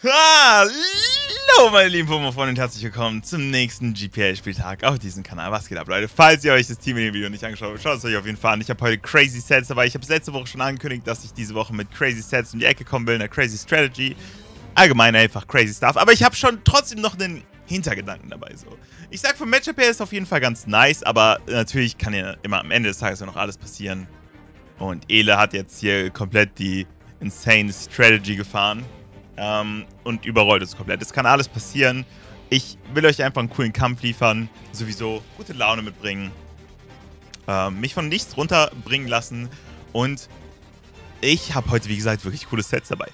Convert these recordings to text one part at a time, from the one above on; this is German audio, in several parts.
Hallo meine lieben Pokémon-Freunde und herzlich willkommen zum nächsten GPL-Spieltag auf diesem Kanal. Was geht ab, Leute? Falls ihr euch das Team in dem Video nicht angeschaut habt, schaut es euch auf jeden Fall an. Ich habe heute Crazy Sets dabei. Ich habe es letzte Woche schon angekündigt, dass ich diese Woche mit Crazy Sets um die Ecke kommen will, einer Crazy Strategy. Allgemein einfach Crazy Stuff. Aber ich habe schon trotzdem noch einen Hintergedanken dabei. So. Ich sag, vom Matchup her ist auf jeden Fall ganz nice, aber natürlich kann ja immer am Ende des Tages noch alles passieren. Und Ele hat jetzt hier komplett die Insane Strategy gefahren ähm, und überrollt es komplett. Es kann alles passieren. Ich will euch einfach einen coolen Kampf liefern, sowieso gute Laune mitbringen, ähm, mich von nichts runterbringen lassen und ich habe heute, wie gesagt, wirklich coole Sets dabei.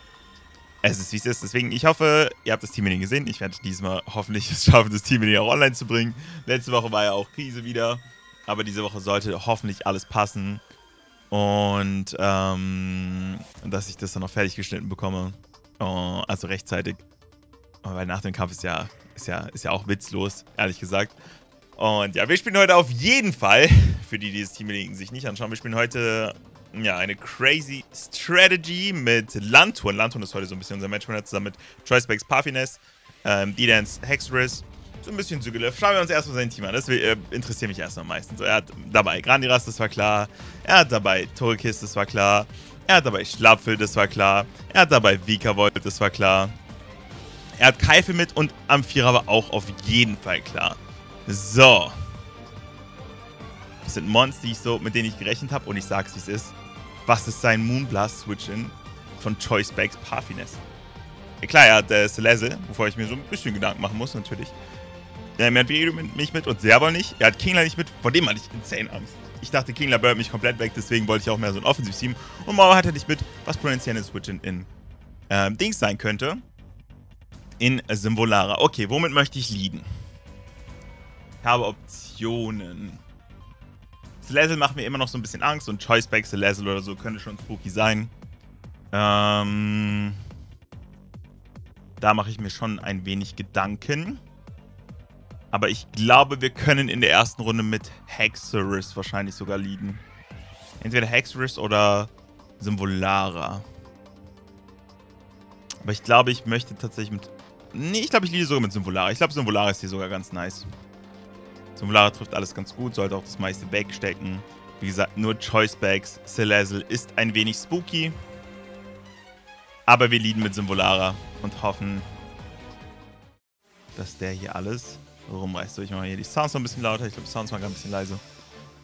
Es ist, wie es ist. Deswegen, ich hoffe, ihr habt das Team-Meeting gesehen. Ich werde diesmal hoffentlich es schaffen, das Team-Meeting auch online zu bringen. Letzte Woche war ja auch Krise wieder. Aber diese Woche sollte hoffentlich alles passen. Und ähm, dass ich das dann noch fertig geschnitten bekomme. Oh, also rechtzeitig. Weil nach dem Kampf ist ja, ist, ja, ist ja auch witzlos, ehrlich gesagt. Und ja, wir spielen heute auf jeden Fall, für die, die das Team sich nicht anschauen, wir spielen heute ja, eine crazy Strategy mit Lantun. Lantun ist heute so ein bisschen unser Matchwinner zusammen mit Choicebags Parfines, ähm, D-Dance Hexris, so ein bisschen Zügele. Schauen wir uns erstmal sein Team an. Das äh, interessiert mich erstmal meistens. Er hat dabei Grandiras, das war klar. Er hat dabei Torikis, das war klar. Er hat dabei Schlapfel, das war klar. Er hat dabei Vikavolt, das war klar. Er hat Keifel mit und Amphira war auch auf jeden Fall klar. So. Das sind Mons, die ich so, mit denen ich gerechnet habe und ich sag's, wie es ist. Was ist sein Moonblast Switch-In von Choice Bags Parfines? Ja, klar, er hat äh, Celeste, wovor ich mir so ein bisschen Gedanken machen muss, natürlich. Ja, er hat mich mit und Servo nicht. Er hat Kingler nicht mit, vor dem hatte ich insane Angst. Ich dachte, Kingler bird mich komplett weg, deswegen wollte ich auch mehr so ein Offensiv-Team. Und Mauer hatte nicht mit, was potenziell ein Switch in, in ähm, Dings sein könnte. In Symbolara. Okay, womit möchte ich liegen? Ich habe Optionen. Celazzle macht mir immer noch so ein bisschen Angst und Choiceback Celazzle oder so könnte schon spooky sein. Ähm, da mache ich mir schon ein wenig Gedanken. Aber ich glaube, wir können in der ersten Runde mit Hexerus wahrscheinlich sogar liegen. Entweder Hexerus oder Symbolara. Aber ich glaube, ich möchte tatsächlich mit... Nee, ich glaube, ich liege sogar mit Symbolara. Ich glaube, Symbolara ist hier sogar ganz nice. Symbolara trifft alles ganz gut, sollte auch das meiste wegstecken. Wie gesagt, nur Choice Bags. Celazzle ist ein wenig spooky. Aber wir lieben mit Symbolara und hoffen, dass der hier alles rumreißt. So, ich mache hier die Sounds noch ein bisschen lauter. Ich glaube, Sounds waren gerade ein bisschen leise.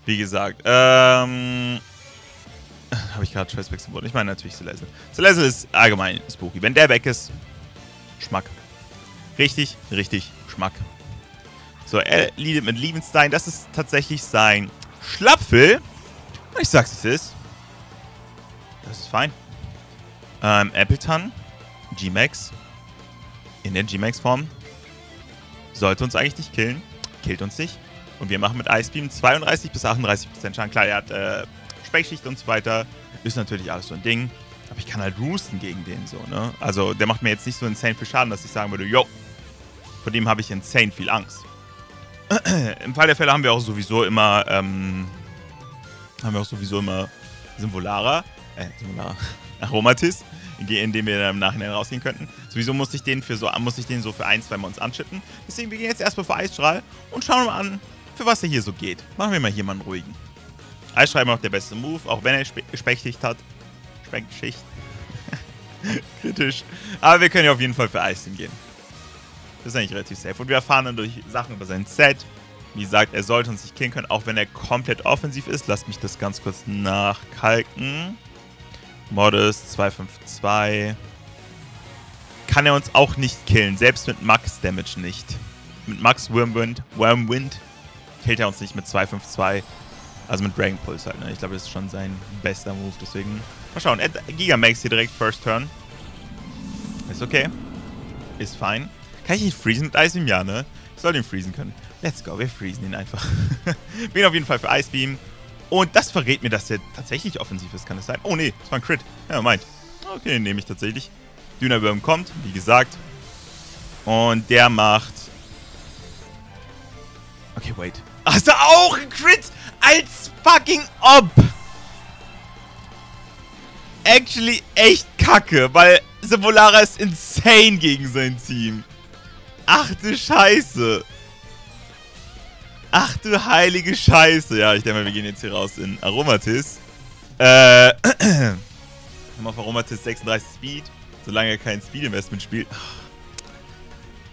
Wie gesagt, ähm... Habe ich gerade Choice Bags Ich meine natürlich Celeste. Celeste ist allgemein spooky. Wenn der weg ist, Schmack. Richtig, richtig Schmack. So, er leadet mit Liebenstein. Das ist tatsächlich sein Schlapfel. Ich sag's, es ist. Das ist fein. Ähm, Appleton. G-Max. In der G-Max-Form. Sollte uns eigentlich nicht killen. Killt uns nicht. Und wir machen mit Ice Beam 32 bis 38% Schaden. Klar, er hat äh, Speckschicht und so weiter. Ist natürlich alles so ein Ding. Aber ich kann halt roosten gegen den so, ne? Also, der macht mir jetzt nicht so insane viel Schaden, dass ich sagen würde, yo, vor dem habe ich insane viel Angst. Im Fall der Fälle haben wir auch sowieso immer, ähm, haben wir auch sowieso immer Symbolara, äh, Symbolara, Aromatis in dem wir dann im Nachhinein rausgehen könnten. Sowieso musste ich den für so, musste ich den so für ein, zwei Mons anschippen. Deswegen, wir gehen jetzt erstmal für Eisstrahl und schauen mal an, für was er hier so geht. Machen wir mal hier mal einen ruhigen. Eisstrahl immer noch der beste Move, auch wenn er Spe Speckschicht hat. Speckschicht. Kritisch. Aber wir können ja auf jeden Fall für Eis hingehen. Das ist eigentlich relativ safe. Und wir erfahren dann durch Sachen über sein Set. Wie gesagt, er sollte uns nicht killen können, auch wenn er komplett offensiv ist. Lasst mich das ganz kurz nachkalken. Modest 252. Kann er uns auch nicht killen, selbst mit Max Damage nicht. Mit Max Wormwind, Wormwind killt er uns nicht mit 252. Also mit Dragon Pulse halt, ne? Ich glaube, das ist schon sein bester Move, deswegen... Mal schauen, Gigamax hier direkt First Turn. Ist okay. Ist fein. Kann ich ihn freezen mit Ice Beam? Ja, ne? Ich soll ihn freezen können. Let's go, wir freezen ihn einfach. Bin auf jeden Fall für Ice Beam. Und das verrät mir, dass der tatsächlich offensiv ist, kann es sein? Oh nee, das war ein Crit. Ja, meint. Okay, nehme ich tatsächlich. Dünawurm kommt, wie gesagt. Und der macht... Okay, wait. Hast du auch ein Crit? Als fucking ob! Actually echt kacke, weil Simbolara ist insane gegen sein Team. Ach du Scheiße. Ach du heilige Scheiße. Ja, ich denke mal, wir gehen jetzt hier raus in Aromatis. Äh, haben auf Aromatis 36 Speed, solange er kein Speed-Investment spielt.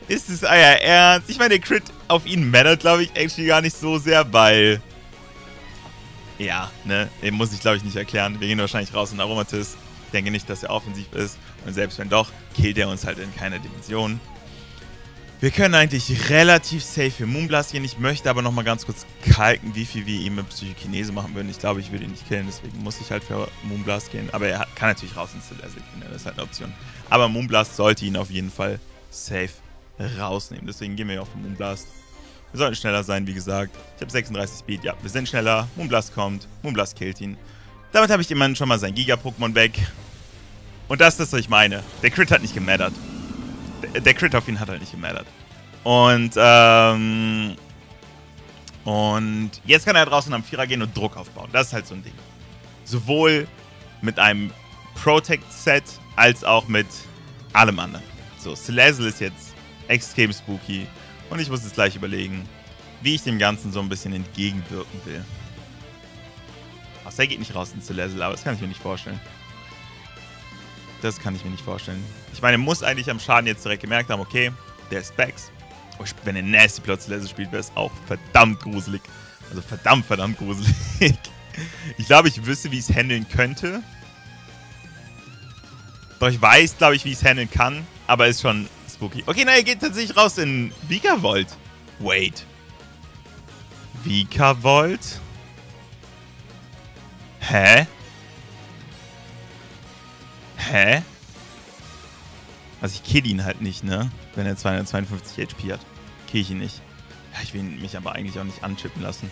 Ist es euer Ernst? Ich meine, der Crit auf ihn mattert, glaube ich, actually gar nicht so sehr, weil... Ja, ne, den muss ich, glaube ich, nicht erklären. Wir gehen wahrscheinlich raus in Aromatis. Ich denke nicht, dass er offensiv ist. Und selbst wenn doch, killt er uns halt in keiner Dimension. Wir können eigentlich relativ safe für Moonblast gehen. Ich möchte aber nochmal ganz kurz kalken, wie viel wir ihm mit Psychokinese machen würden. Ich glaube, ich würde ihn nicht killen, deswegen muss ich halt für Moonblast gehen. Aber er kann natürlich raus ins Celeste gehen, das ist halt eine Option. Aber Moonblast sollte ihn auf jeden Fall safe rausnehmen. Deswegen gehen wir auf Moonblast. Wir sollten schneller sein, wie gesagt. Ich habe 36 Speed, ja, wir sind schneller. Moonblast kommt, Moonblast killt ihn. Damit habe ich immerhin schon mal sein Giga-Pokémon weg. Und das ist was ich meine. Der Crit hat nicht gemattert der Crit auf ihn hat halt nicht gemattert. Und, ähm, und jetzt kann er draußen am Vierer gehen und Druck aufbauen. Das ist halt so ein Ding. Sowohl mit einem Protect-Set als auch mit allem anderen. So, Salazzle ist jetzt extrem spooky. Und ich muss jetzt gleich überlegen, wie ich dem Ganzen so ein bisschen entgegenwirken will. Außer er geht nicht raus in Salazzle, aber das kann ich mir nicht vorstellen. Das kann ich mir nicht vorstellen. Ich meine, muss eigentlich am Schaden jetzt direkt gemerkt haben, okay, der ist Specs. Oh, wenn er Nasty plötzlich spielt, wäre es auch verdammt gruselig. Also verdammt, verdammt gruselig. Ich glaube, ich wüsste, wie ich es handeln könnte. Doch ich weiß, glaube ich, wie ich es handeln kann. Aber ist schon spooky. Okay, na, er geht tatsächlich raus in Vikavolt. Wait. Vikavolt? Hä? Hä? Also ich kill ihn halt nicht, ne? Wenn er 252 HP hat. Kill ich ihn nicht. Ja, ich will mich aber eigentlich auch nicht anchippen lassen.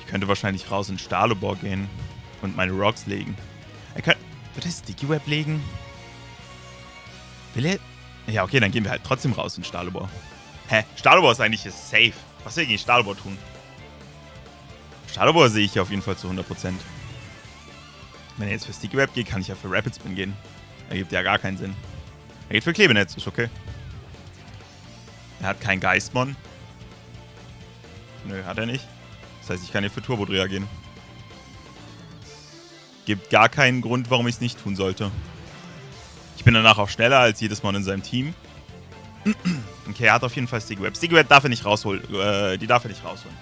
Ich könnte wahrscheinlich raus in Stahlobor gehen und meine Rocks legen. Er könnte... Wird er Sticky Web legen? Will er... Ja, okay, dann gehen wir halt trotzdem raus in Stahlobor. Hä? Stahlobor ist eigentlich safe. Was will ich gegen Stahlobor tun? Stahlobor sehe ich hier auf jeden Fall zu 100%. Wenn er jetzt für Sticky Web geht, kann ich ja für Rapid Spin gehen. Ergibt ja gar keinen Sinn. Er geht für Klebenetz, ist okay. Er hat keinen Geistmon. Nö, hat er nicht. Das heißt, ich kann hier für Turbodreher gehen. Gibt gar keinen Grund, warum ich es nicht tun sollte. Ich bin danach auch schneller als jedes Mon in seinem Team. Okay, er hat auf jeden Fall Sticky Web. Sticky Web darf er nicht rausholen. Äh, die darf er nicht rausholen.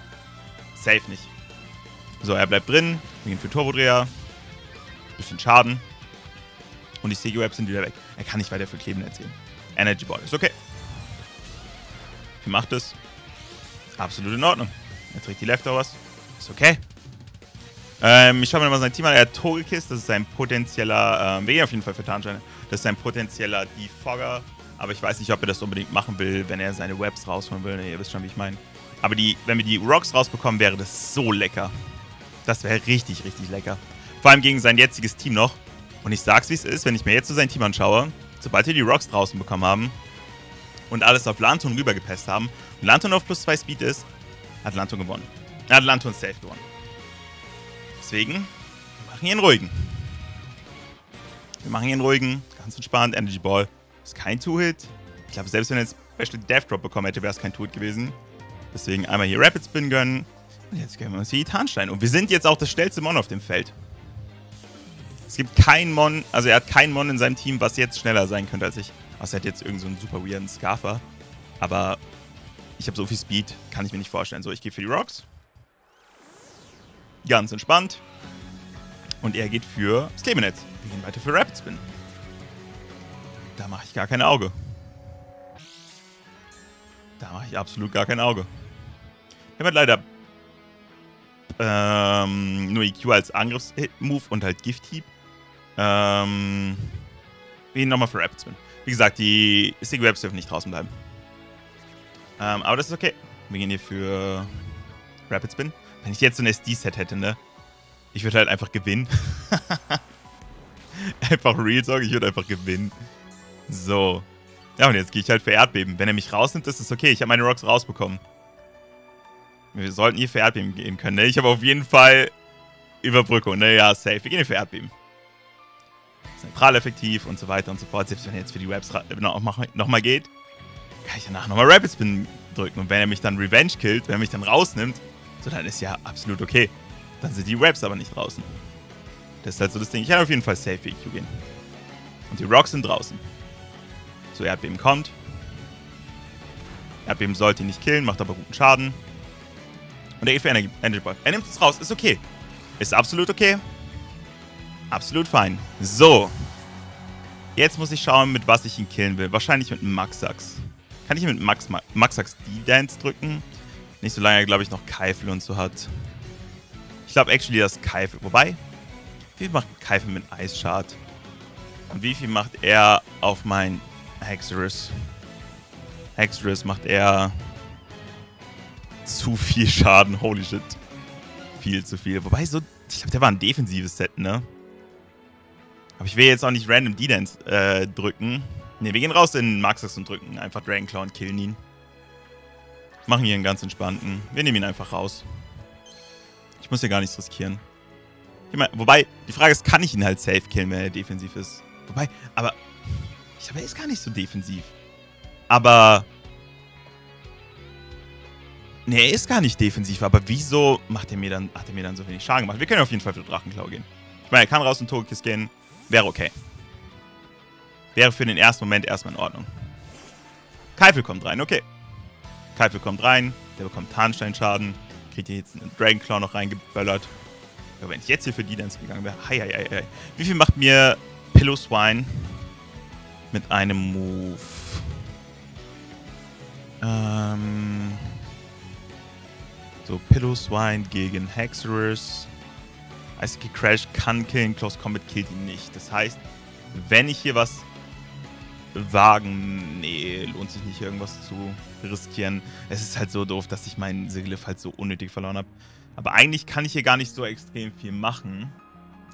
Safe nicht. So, er bleibt drin. Wir gehen für Turbodreher. Bisschen Schaden. Und die Sticky Webs sind wieder weg. Er kann nicht weiter für Kleben erzählen. Energy Ball ist okay. Wie macht es? Absolut in Ordnung. Er trägt die Leftovers. Ist okay. Ähm, ich schaue mir mal sein Team an. Er hat Togekiss. Das ist sein potenzieller. Ähm, wir gehen auf jeden Fall für Tarnscheine. Das ist sein potenzieller Defogger. Aber ich weiß nicht, ob er das unbedingt machen will, wenn er seine Webs rausholen will. Nee, ihr wisst schon, wie ich meine. Aber die, wenn wir die Rocks rausbekommen, wäre das so lecker. Das wäre richtig, richtig lecker. Vor allem gegen sein jetziges Team noch. Und ich sag's wie es ist, wenn ich mir jetzt so sein Team anschaue, sobald wir die Rocks draußen bekommen haben und alles auf Lanton rübergepasst haben und Lanton auf plus 2 Speed ist, hat Lanton gewonnen. Hat Lanton safe gewonnen. Deswegen, wir machen einen ruhigen. Wir machen einen ruhigen, ganz entspannt. Energy Ball ist kein Two-Hit. Ich glaube, selbst wenn er jetzt Special Death Drop bekommen hätte, wäre es kein Two-Hit gewesen. Deswegen einmal hier Rapid Spin gönnen. Und jetzt gönnen wir uns hier die Tarnstein. Und wir sind jetzt auch das schnellste Mon auf dem Feld. Es gibt keinen Mon, also er hat keinen Mon in seinem Team, was jetzt schneller sein könnte als ich. Außer er hat jetzt irgendeinen so super weirden Scarfer. Aber ich habe so viel Speed, kann ich mir nicht vorstellen. So, ich gehe für die Rocks. Ganz entspannt. Und er geht für das Klebenetz. Wir gehen weiter für Rapid Spin. Da mache ich gar kein Auge. Da mache ich absolut gar kein Auge. Er hat leider ähm, nur EQ als Angriffsmove und halt Gift-Heap. Ähm, nochmal für Rapid Spin. Wie gesagt, die Sticky Webs dürfen nicht draußen bleiben. Ähm, aber das ist okay. Wir gehen hier für Rapid Spin. Wenn ich jetzt so ein SD-Set hätte, ne? Ich würde halt einfach gewinnen. einfach Real Talk, ich würde einfach gewinnen. So. Ja, und jetzt gehe ich halt für Erdbeben. Wenn er mich rausnimmt, ist es okay. Ich habe meine Rocks rausbekommen. Wir sollten hier für Erdbeben gehen können, ne? Ich habe auf jeden Fall Überbrückung, ne? Ja, safe. Wir gehen hier für Erdbeben. Neutral effektiv und so weiter und so fort. Selbst wenn er jetzt für die Raps nochmal noch mal geht, kann ich danach nochmal Rapid Spin drücken. Und wenn er mich dann Revenge killt, wenn er mich dann rausnimmt, so dann ist ja absolut okay. Dann sind die Raps aber nicht draußen. Das ist halt so das Ding. Ich kann auf jeden Fall safe EQ gehen. Und die Rocks sind draußen. So, Erdbeben kommt. Erdbeben sollte ihn nicht killen, macht aber guten Schaden. Und er geht für Energy, Energy Ball. Er nimmt es raus, ist okay. Ist absolut okay. Absolut fein. So. Jetzt muss ich schauen, mit was ich ihn killen will. Wahrscheinlich mit Maxax. Kann ich mit Max, Maxax D-Dance drücken? Nicht so lange, glaube ich, noch Keifel und so hat. Ich glaube actually, dass Keifel... Wobei, wie viel macht Keifel mit Eisschad? Und wie viel macht er auf mein Hexerus? Hexerus macht er zu viel Schaden. Holy shit. Viel zu viel. Wobei, so, ich glaube, der war ein defensives Set, ne? Aber ich will jetzt auch nicht random D-Dance äh, drücken. Ne, wir gehen raus in Maxax und drücken einfach Dragonclaw und killen ihn. Machen hier einen ganz entspannten. Wir nehmen ihn einfach raus. Ich muss hier gar nichts riskieren. Meine, wobei, die Frage ist, kann ich ihn halt safe killen, wenn er defensiv ist? Wobei, aber... Ich glaube, er ist gar nicht so defensiv. Aber Ne, er ist gar nicht defensiv, aber wieso macht er mir dann, hat er mir dann so wenig Schaden gemacht? Wir können auf jeden Fall für Drachenklau gehen. Ich meine, er kann raus in Togekiss gehen. Wäre okay. Wäre für den ersten Moment erstmal in Ordnung. Keifel kommt rein, okay. Keifel kommt rein, der bekommt Tarnsteinschaden. Kriegt jetzt einen Dragonclaw noch reingeböllert. Aber wenn ich jetzt hier für die Dance gegangen wäre, hei, hei, hei. Wie viel macht mir Pillow Swine mit einem Move? Ähm... So, Pillow Swine gegen Hexerus. Icy Crash kann killen, Close Combat killt ihn nicht. Das heißt, wenn ich hier was wagen, nee, lohnt sich nicht irgendwas zu riskieren. Es ist halt so doof, dass ich meinen Sigilif halt so unnötig verloren habe. Aber eigentlich kann ich hier gar nicht so extrem viel machen.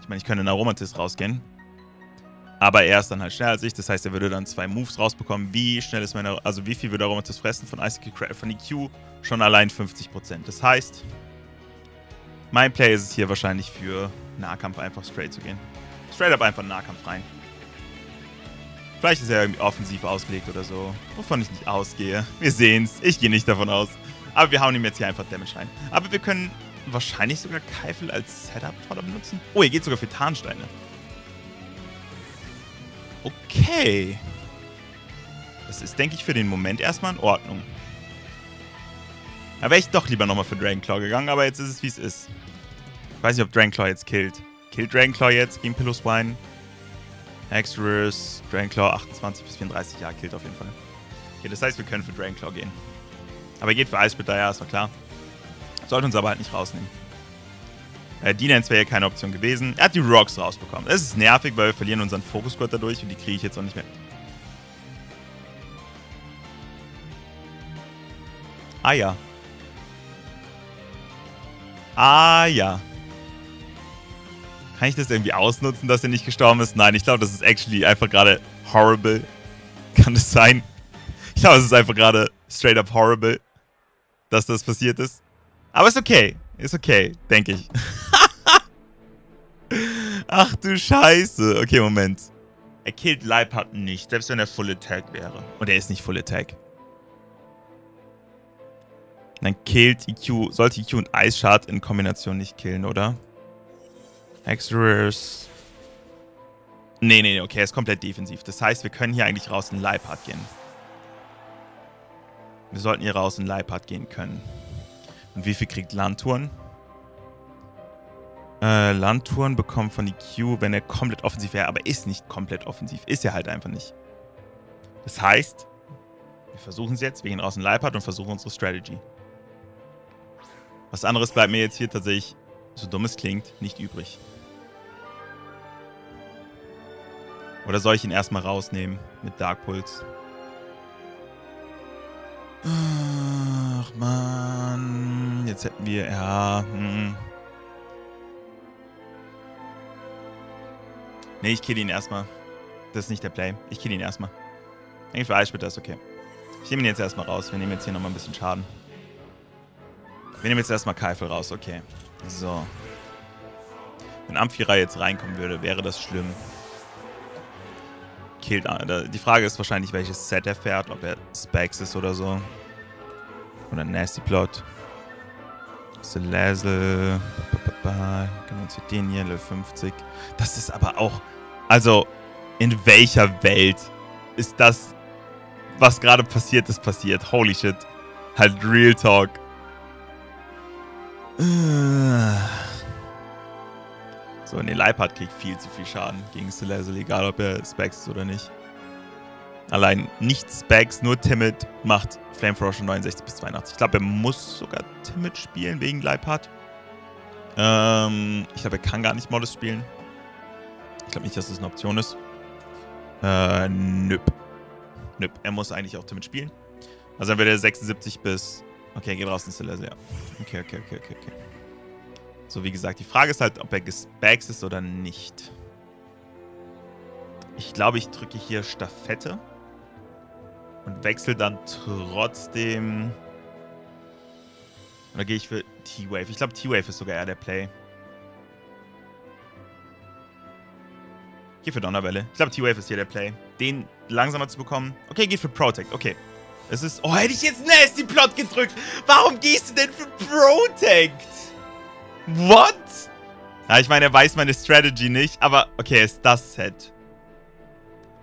Ich meine, ich könnte in Aromatis rausgehen. Aber er ist dann halt schneller als ich, das heißt, er würde dann zwei Moves rausbekommen. Wie schnell ist meine, also wie viel würde Aromatis fressen von Icy von EQ? Schon allein 50%. Das heißt, mein Play ist es hier wahrscheinlich für Nahkampf einfach straight zu gehen. Straight up einfach Nahkampf rein. Vielleicht ist er irgendwie offensiv ausgelegt oder so, wovon ich nicht ausgehe. Wir sehen's, ich gehe nicht davon aus. Aber wir hauen ihm jetzt hier einfach Damage rein. Aber wir können wahrscheinlich sogar Keifel als Setup-Fodder benutzen. Oh, er geht sogar für Tarnsteine. Okay. Das ist, denke ich, für den Moment erstmal in Ordnung. Da wäre ich doch lieber nochmal für Dragonclaw gegangen, aber jetzt ist es, wie es ist. Ich weiß nicht, ob Dragonclaw jetzt killt. Killt Dragonclaw jetzt gegen Pillow Swine? Hexerus, Dragonclaw 28 bis 34, ja, killt auf jeden Fall. Okay, das heißt, wir können für Dragonclaw gehen. Aber er geht für Eisbitter, ja, ist doch klar. Sollte uns aber halt nicht rausnehmen. Äh, D-Nance wäre ja keine Option gewesen. Er hat die Rocks rausbekommen. Das ist nervig, weil wir verlieren unseren Focus Squad dadurch und die kriege ich jetzt auch nicht mehr. Ah ja. Ah ja. Kann ich das irgendwie ausnutzen, dass er nicht gestorben ist? Nein, ich glaube, das ist actually einfach gerade horrible. Kann das sein? Ich glaube, es ist einfach gerade straight up horrible, dass das passiert ist. Aber ist okay. Ist okay, denke ich. Ach du Scheiße. Okay, Moment. Er killt Leibhardt nicht, selbst wenn er Full Attack wäre. Und er ist nicht Full Attack. Dann killt EQ, sollte EQ und Eisschad in Kombination nicht killen, oder? Hexerus. Nee, nee, nee, okay, er ist komplett defensiv. Das heißt, wir können hier eigentlich raus in Leibhardt gehen. Wir sollten hier raus in Leibhardt gehen können. Und wie viel kriegt Landtouren? Äh, Landtouren bekommt von EQ, wenn er komplett offensiv wäre, aber ist nicht komplett offensiv. Ist er halt einfach nicht. Das heißt, wir versuchen es jetzt, wir gehen raus in Leipart und versuchen unsere Strategy. Was anderes bleibt mir jetzt hier tatsächlich, so dumm es klingt, nicht übrig. Oder soll ich ihn erstmal rausnehmen mit Dark Pulse? Ach man, jetzt hätten wir, ja, hm. Ne, ich kill ihn erstmal. Das ist nicht der Play. Ich kill ihn erstmal. Denke für Eissplitter ist okay. Ich nehme ihn jetzt erstmal raus. Wir nehmen jetzt hier nochmal ein bisschen Schaden. Wir nehmen jetzt erstmal Keifel raus. Okay. So. Wenn Amphira jetzt reinkommen würde, wäre das schlimm. killt. Die Frage ist wahrscheinlich, welches Set er fährt. Ob er Specs ist oder so. Oder Nasty Plot. Celazel. Geben wir uns hier den hier, Level 50. Das ist aber auch... Also, in welcher Welt ist das, was gerade passiert ist, passiert? Holy shit. Halt Real Talk. So, ne, Leipard kriegt viel zu viel Schaden gegen Celazel, egal ob er Specs ist oder nicht. Allein nicht Specs, nur Timid macht Flamethrower schon 69 bis 82. Ich glaube, er muss sogar Timid spielen wegen Leipard. Ähm, ich glaube, er kann gar nicht Modest spielen. Ich glaube nicht, dass das eine Option ist. Äh, nöp. Nöp. Er muss eigentlich auch Timid spielen. Also dann wird er 76 bis... Okay, geht raus in Celeste. Okay, okay, okay, okay, okay. So, wie gesagt, die Frage ist halt, ob er gespaxt ist oder nicht. Ich glaube, ich drücke hier Staffette. Und wechsle dann trotzdem... Oder gehe ich für T-Wave? Ich glaube, T-Wave ist sogar eher der Play. Geh für Donnerwelle. Ich glaube, T-Wave ist hier der Play. Den langsamer zu bekommen. Okay, geh für Protect. Okay. Es ist... Oh, hätte ich jetzt Nasty Plot gedrückt. Warum gehst du denn für Protect? What? Ja, ich meine, er weiß meine Strategy nicht. Aber okay, er ist das Set.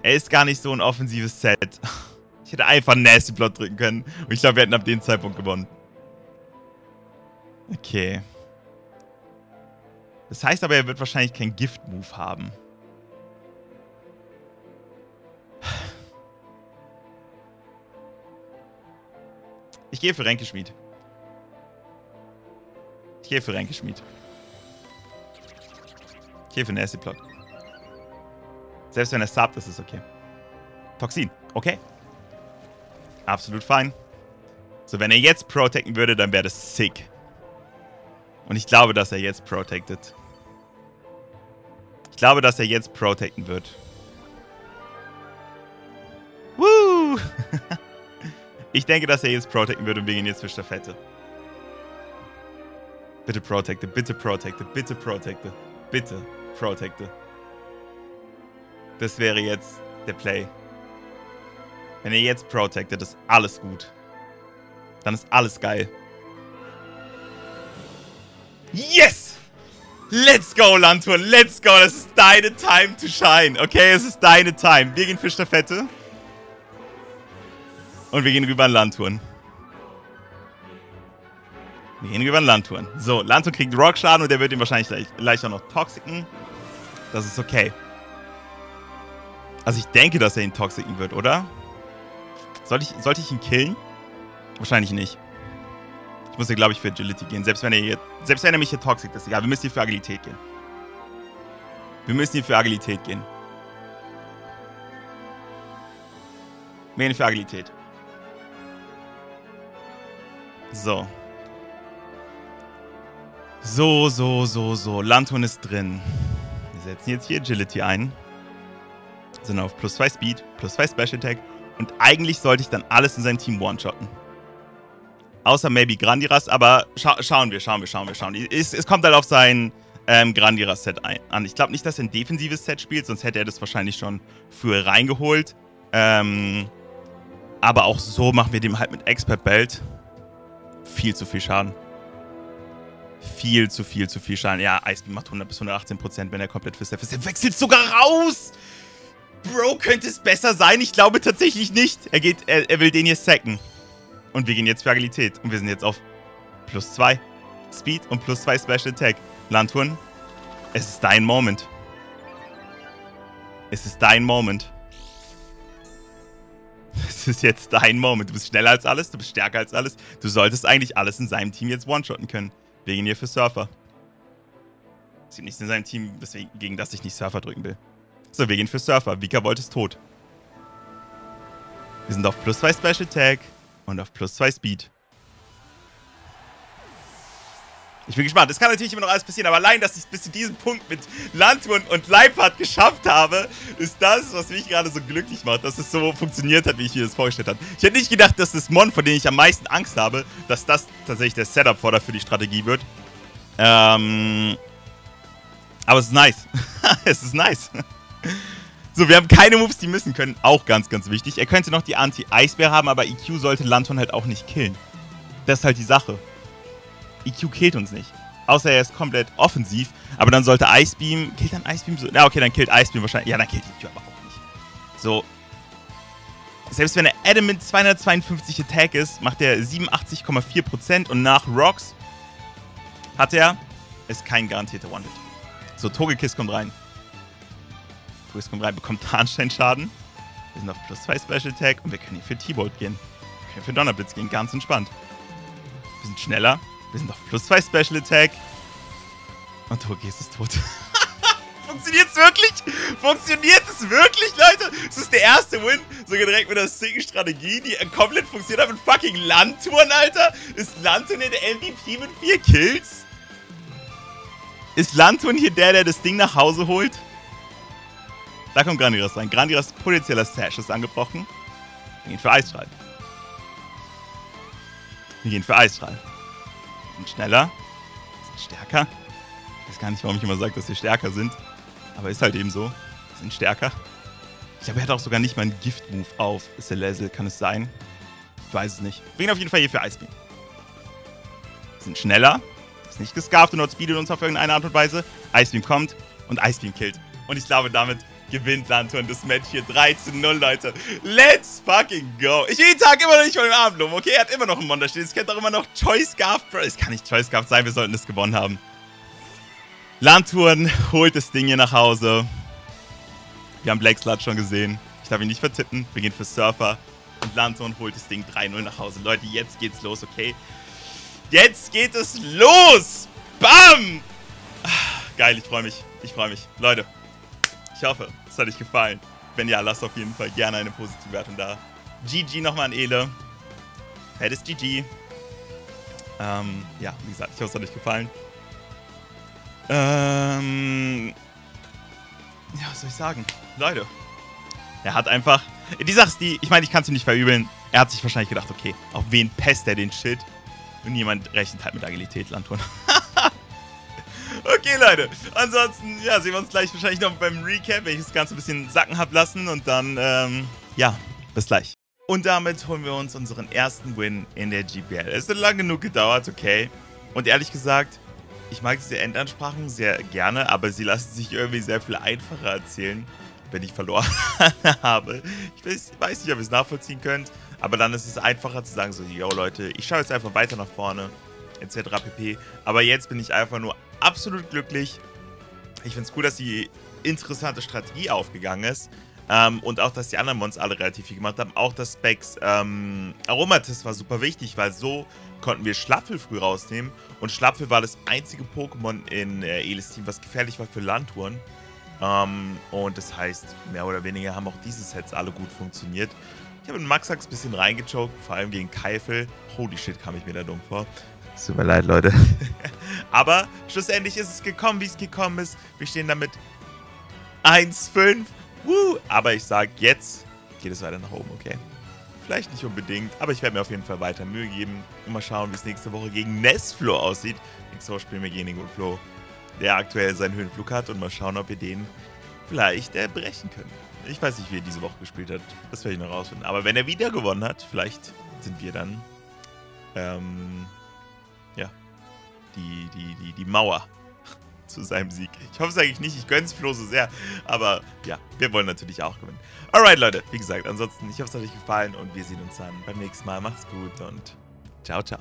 Er ist gar nicht so ein offensives Set. Ich hätte einfach Nasty Plot drücken können. Und ich glaube, wir hätten ab dem Zeitpunkt gewonnen. Okay. Das heißt aber, er wird wahrscheinlich keinen Gift-Move haben. Ich gehe für Ränkeschmied. Ich gehe für Ränkeschmied. Ich gehe für Nasty Plot. Selbst wenn er subbt, ist es okay. Toxin. Okay. Absolut fein. So, wenn er jetzt protecten würde, dann wäre das sick. Und ich glaube, dass er jetzt protected. Ich glaube, dass er jetzt protecten wird. Ich denke, dass er jetzt protecten wird und wir gehen jetzt für Staffette. Bitte protecte, bitte protecte, bitte protecte, bitte protecte. Das wäre jetzt der Play. Wenn er jetzt protectet, ist alles gut. Dann ist alles geil. Yes! Let's go, Lantur. Let's go. Das ist deine Time to shine. Okay, es ist deine Time. Wir gehen für Staffette. Und wir gehen rüber an Landtouren. Wir gehen rüber an Landtouren. So, Landtour kriegt Rockschaden und der wird ihn wahrscheinlich gleich, gleich auch noch toxiken. Das ist okay. Also ich denke, dass er ihn toxiken wird, oder? Soll ich, sollte ich ihn killen? Wahrscheinlich nicht. Ich muss hier, glaube ich, für Agility gehen. Selbst wenn er hier, selbst wenn er mich hier toxic ist, egal. Wir müssen hier für Agilität gehen. Wir müssen hier für Agilität gehen. Wir gehen für Agilität. So. So, so, so, so. Lantern ist drin. Wir setzen jetzt hier Agility ein. Sind auf plus 2 Speed, plus 2 Special Attack. Und eigentlich sollte ich dann alles in seinem Team one-shotten. Außer maybe Grandiras, aber scha schauen wir, schauen wir, schauen wir, schauen wir. Es, es kommt halt auf sein ähm, Grandiras-Set an. Ich glaube nicht, dass er ein defensives Set spielt, sonst hätte er das wahrscheinlich schon früher reingeholt. Ähm, aber auch so machen wir dem halt mit Expert Belt viel zu viel Schaden. Viel zu viel, zu viel Schaden. Ja, Icebeam macht 100 bis 118 Prozent, wenn er komplett für Steph ist. Er wechselt sogar raus! Bro, könnte es besser sein? Ich glaube tatsächlich nicht. Er geht, er, er will den hier sacken. Und wir gehen jetzt für Agilität. Und wir sind jetzt auf plus 2 Speed und plus 2 Special Attack. Lantern, es ist dein Moment. Es ist dein Moment. Es ist jetzt dein Moment. Du bist schneller als alles, du bist stärker als alles. Du solltest eigentlich alles in seinem Team jetzt one-shotten können. Wir gehen hier für Surfer. Es gibt nichts in seinem Team, weswegen, gegen das ich nicht Surfer drücken will. So, wir gehen für Surfer. Vika Volt ist tot. Wir sind auf plus 2 Special Attack und auf plus 2 Speed. Ich bin gespannt. Es kann natürlich immer noch alles passieren, aber allein, dass ich bis zu diesem Punkt mit Landtun und Leipart geschafft habe, ist das, was mich gerade so glücklich macht, dass es so funktioniert hat, wie ich mir das vorgestellt habe. Ich hätte nicht gedacht, dass das Mon, von dem ich am meisten Angst habe, dass das tatsächlich der Setup-Vorder für die Strategie wird. Ähm, aber es ist nice. es ist nice. So, wir haben keine Moves, die müssen können. Auch ganz, ganz wichtig. Er könnte noch die Anti-Eisbär haben, aber EQ sollte Lanton halt auch nicht killen. Das ist halt die Sache. EQ killt uns nicht. Außer er ist komplett offensiv. Aber dann sollte Icebeam. Killt dann Icebeam so? Ja, okay, dann killt Icebeam wahrscheinlich. Ja, dann killt EQ aber auch nicht. So. Selbst wenn er Adamant 252 Attack ist, macht er 87,4% und nach Rocks hat er ist kein garantierter One-Hit. So, Togekiss kommt rein. Togekiss kommt rein, bekommt Tarnstein-Schaden. Wir sind auf plus 2 Special Attack und wir können hier für T-Bolt gehen. Wir können für Donnerblitz gehen, ganz entspannt. Wir sind schneller. Wir sind auf plus 2 Special Attack. Und Togekiss ist tot. Funktioniert es wirklich? Funktioniert es wirklich, Leute? Das ist der erste Win. Sogar direkt mit der sicken Strategie, die komplett funktioniert hat mit fucking Landtouren, Alter. Ist Landtouren der MVP mit 4 Kills? Ist Lantun hier der, der das Ding nach Hause holt? Da kommt Grandiras rein. Grandiras potenzieller Sash ist angebrochen. Wir gehen für Eisstrahl. Wir gehen für Eisstrahl. Sind schneller. Sind stärker. Ich weiß gar nicht, warum ich immer sage, dass wir stärker sind. Aber ist halt eben so. Sind stärker. Ich glaube, er hat auch sogar nicht mal einen Gift-Move auf Celesel. Kann es sein? Ich weiß es nicht. Wir gehen auf jeden Fall hier für Eisbeam. Sind schneller nicht gescarft und outspeedet uns auf irgendeine Art und Weise. Icebeam kommt und Icebeam killt. Und ich glaube, damit gewinnt Lanturn das Match hier 13 0 Leute. Let's fucking go. Ich jeden Tag immer noch nicht von dem Abend okay? Er hat immer noch einen Monster stehen. Es könnte auch immer noch Choice Scarf, Bro. Es kann nicht Choice Scarf sein, wir sollten es gewonnen haben. Lanturn holt das Ding hier nach Hause. Wir haben Black Slut schon gesehen. Ich darf ihn nicht vertippen. Wir gehen für Surfer. Und Lanturn holt das Ding 3-0 nach Hause. Leute, jetzt geht's los, okay? Jetzt geht es los. Bam. Geil, ich freue mich. Ich freue mich. Leute, ich hoffe, es hat euch gefallen. Wenn ja, lasst auf jeden Fall gerne eine positive Wertung da. GG nochmal an Ele. Fettes GG. Ähm, ja, wie gesagt, ich hoffe, es hat euch gefallen. Ähm, ja, was soll ich sagen? Leute, er hat einfach... Die Sache ist die, ich meine, ich kann es ihm nicht verübeln. Er hat sich wahrscheinlich gedacht, okay, auf wen pesst er den Shit? Und niemand rechnet halt mit Agilität, Landturn. okay, Leute. Ansonsten, ja, sehen wir uns gleich wahrscheinlich noch beim Recap, wenn ich das Ganze ein bisschen sacken habe lassen. Und dann, ähm, ja, bis gleich. Und damit holen wir uns unseren ersten Win in der GPL. Es hat lange genug gedauert, okay. Und ehrlich gesagt, ich mag diese Endansprachen sehr gerne, aber sie lassen sich irgendwie sehr viel einfacher erzählen, wenn ich verloren habe. Ich weiß, weiß nicht, ob ihr es nachvollziehen könnt. Aber dann ist es einfacher zu sagen, so, yo Leute, ich schaue jetzt einfach weiter nach vorne, etc. pp. Aber jetzt bin ich einfach nur absolut glücklich. Ich finde es cool, dass die interessante Strategie aufgegangen ist. Ähm, und auch, dass die anderen Mons alle relativ viel gemacht haben. Auch das Specs ähm, Aromatest war super wichtig, weil so konnten wir Schlapfel früh rausnehmen. Und Schlapfel war das einzige Pokémon in äh, Elis Team, was gefährlich war für Landtouren. Ähm, und das heißt, mehr oder weniger haben auch diese Sets alle gut funktioniert. Ich habe in Maxax ein bisschen reingechoked, vor allem gegen Keifel. Holy shit, kam ich mir da dumm vor. Tut mir leid, Leute. Aber schlussendlich ist es gekommen, wie es gekommen ist. Wir stehen damit 1-5. Aber ich sage, jetzt geht es weiter nach oben, okay? Vielleicht nicht unbedingt, aber ich werde mir auf jeden Fall weiter Mühe geben. Und mal schauen, wie es nächste Woche gegen Nestflo aussieht. Nächste Woche spielen wir gegen den Flo, der aktuell seinen Höhenflug hat. Und mal schauen, ob wir den vielleicht erbrechen können. Ich weiß nicht, wie er diese Woche gespielt hat. Das werde ich noch rausfinden. Aber wenn er wieder gewonnen hat, vielleicht sind wir dann ähm, ja, die, die, die, die Mauer zu seinem Sieg. Ich hoffe es eigentlich nicht, ich gönne es Flo so sehr. Aber ja, wir wollen natürlich auch gewinnen. Alright, Leute, wie gesagt, ansonsten, ich hoffe es hat euch gefallen und wir sehen uns dann beim nächsten Mal. Macht's gut und ciao, ciao.